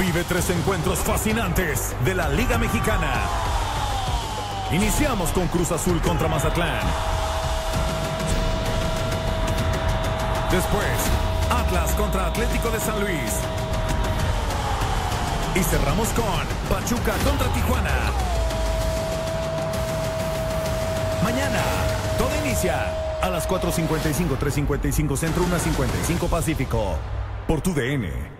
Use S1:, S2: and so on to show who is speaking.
S1: Vive tres encuentros fascinantes de la Liga Mexicana. Iniciamos con Cruz Azul contra Mazatlán. Después, Atlas contra Atlético de San Luis. Y cerramos con Pachuca contra Tijuana. Mañana, todo inicia a las 4.55, 3.55 Centro, 1.55 Pacífico. Por tu DN.